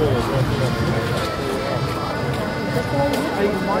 Das war ein